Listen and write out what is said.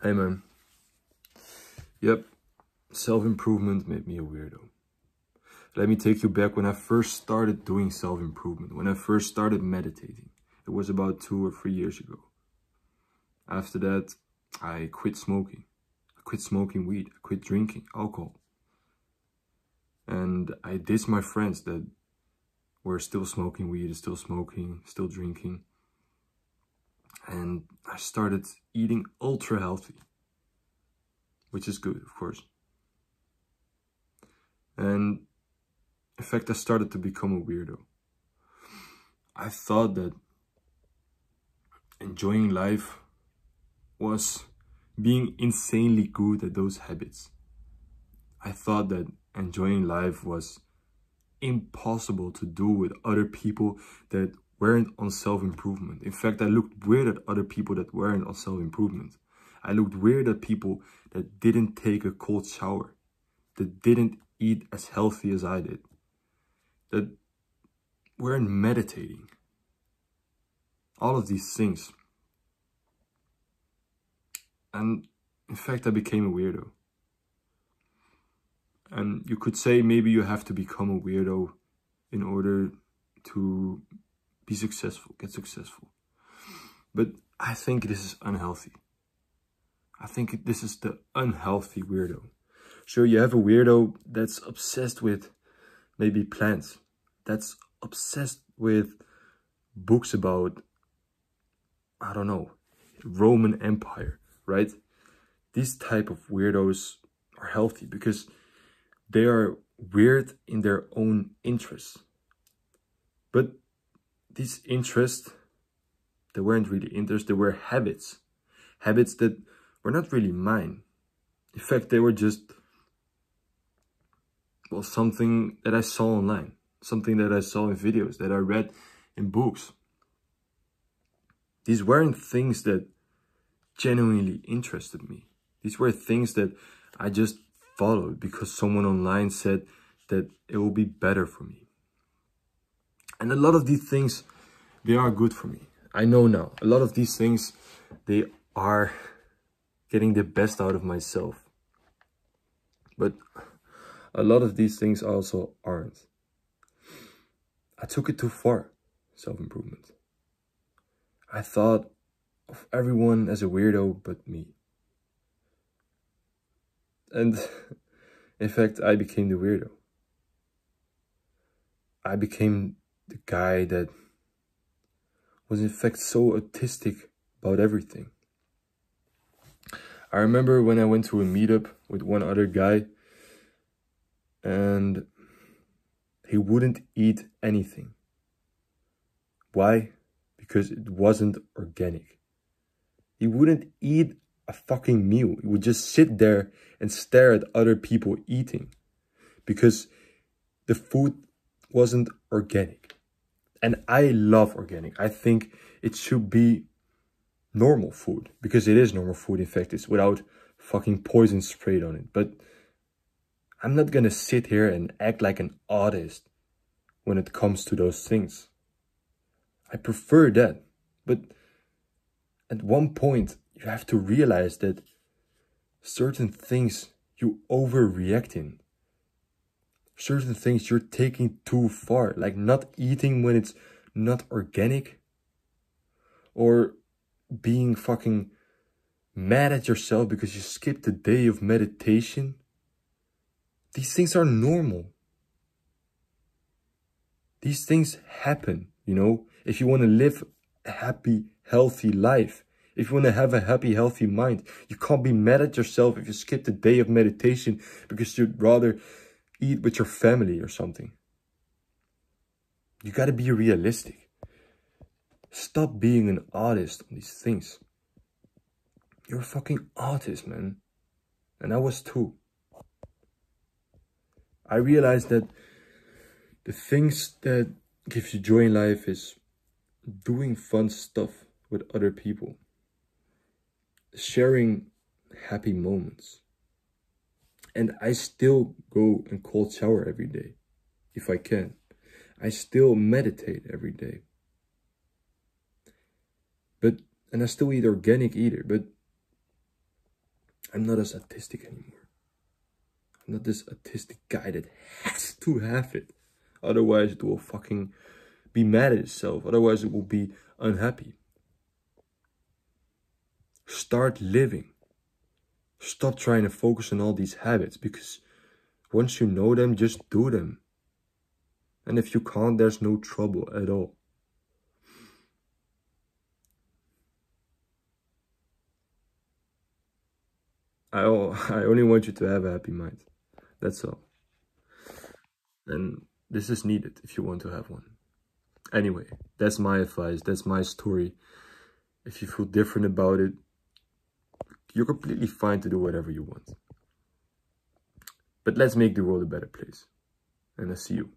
Hey man. Yep, self-improvement made me a weirdo. Let me take you back when I first started doing self-improvement, when I first started meditating. It was about two or three years ago. After that, I quit smoking. I quit smoking weed. I quit drinking alcohol. And I dissed my friends that were still smoking weed, still smoking, still drinking. And I started eating ultra healthy which is good, of course. And in fact, I started to become a weirdo. I thought that enjoying life was being insanely good at those habits. I thought that enjoying life was impossible to do with other people that weren't on self-improvement. In fact, I looked weird at other people that weren't on self-improvement. I looked weird at people that didn't take a cold shower, that didn't eat as healthy as I did, that weren't meditating. All of these things. And in fact, I became a weirdo. And you could say maybe you have to become a weirdo in order to be successful, get successful. But I think this is unhealthy. I think this is the unhealthy weirdo. So you have a weirdo that's obsessed with maybe plants, that's obsessed with books about, I don't know, Roman Empire, right? These type of weirdos are healthy because they are weird in their own interests. But these interests, they weren't really interests, they were habits. Habits that were not really mine. In fact, they were just, well, something that I saw online, something that I saw in videos, that I read in books. These weren't things that genuinely interested me. These were things that I just followed because someone online said that it will be better for me. And a lot of these things, they are good for me. I know now. A lot of these things, they are getting the best out of myself. But a lot of these things also aren't. I took it too far, self-improvement. I thought of everyone as a weirdo but me. And in fact, I became the weirdo. I became the guy that was in fact so autistic about everything. I remember when I went to a meetup with one other guy and he wouldn't eat anything. Why? Because it wasn't organic. He wouldn't eat a fucking meal. He would just sit there and stare at other people eating because the food wasn't organic. And I love organic. I think it should be normal food because it is normal food. In fact it's without fucking poison sprayed on it. But i'm not gonna sit here and act like an artist when it comes to those things. I prefer that. But at one point you have to realize that certain things you overreact in certain things you're taking too far like not eating when it's not organic or being fucking mad at yourself because you skipped a day of meditation. These things are normal. These things happen, you know. If you want to live a happy, healthy life, if you want to have a happy, healthy mind, you can't be mad at yourself if you skipped a day of meditation because you'd rather eat with your family or something. You got to be realistic. Stop being an artist on these things. You're a fucking artist, man. And I was too. I realized that the things that gives you joy in life is doing fun stuff with other people. Sharing happy moments. And I still go and cold shower every day, if I can. I still meditate every day. But, and I still eat organic either, but I'm not a statistic anymore. I'm not this autistic guy that has to have it. Otherwise, it will fucking be mad at itself. Otherwise, it will be unhappy. Start living. Stop trying to focus on all these habits because once you know them, just do them. And if you can't, there's no trouble at all. I, I only want you to have a happy mind. That's all. And this is needed if you want to have one. Anyway, that's my advice. That's my story. If you feel different about it, you're completely fine to do whatever you want. But let's make the world a better place. And I see you.